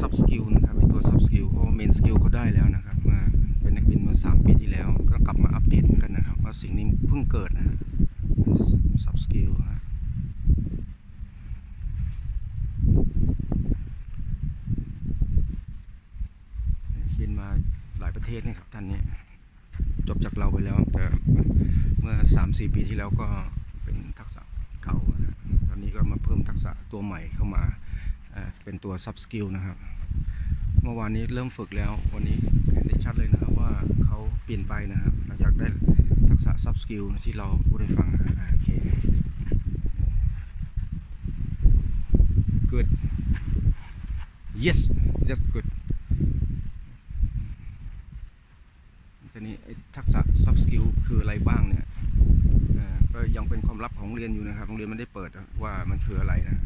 sub skill นะครับไอตัว sub skill เพราะ main skill เขาได้แล้วนะครับมาเป็นนักบินเมื่อ3ปีที่แล้ว ก็กลับมาอัปเดตเหมือนกันนะครับ ว่าสิ่งนี้เพิ่งเกิดนะฮะ sub skill ฮะบินมาหลายประเทศนะครับท่านนี้จบจากเราไปแล้วแต่เมื่อ 3-4 ปีที่แล้วก็เป็นทักษะเก่านะฮะตอนนี้ก็มาเพิ่มทักษะตัวใหม่เข้ามา เป็นตัว sub skill นะครับ เมื่อวานนี้เริ่มฝึกแล้ว วันนี้เห็นได้ชัดเลยนะครับว่าเขาเปลี่ยนไปนะครับ หลังจากได้ทักษะ sub skill ที่เราพูดให้ฟังโอเค good yes just good ทีนี้ทักษะ sub skill คืออะไรบ้างเนี่ยก็ยังเป็นความลับของโรงเรียนอยู่นะครับ โรงเรียนไม่ได้เปิดว่ามันคืออะไรนะ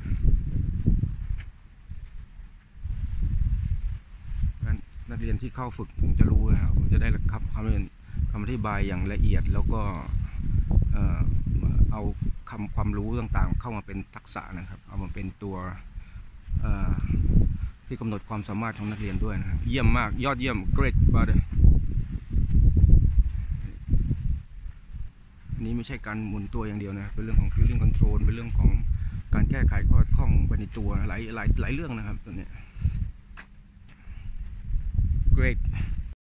งั้ นักเรียนที่เข้าฝึกถึงจะรู้นะครับจะได้คำคำคำอธิบายอย่างละเอียดแล้วก็เอ่อเอาคำความรู้ต่างๆ เข้ามาเป็นทักษะนะครับ เอามาเป็นตัวที่กำหนดความสามารถของนักเรียนด้วยนะครับเยี่ยมมากยอดเยี่ยม great brother อันนี้ไม่ใช่การหมุนตัวอย่างเดียวนะเป็นเรื่องของ feeling control เป็นเรื่องของการแก้ไขข้อข้องไปในตัวหลายหลายหลายเรื่องนะครับตัวเนี้ย Great.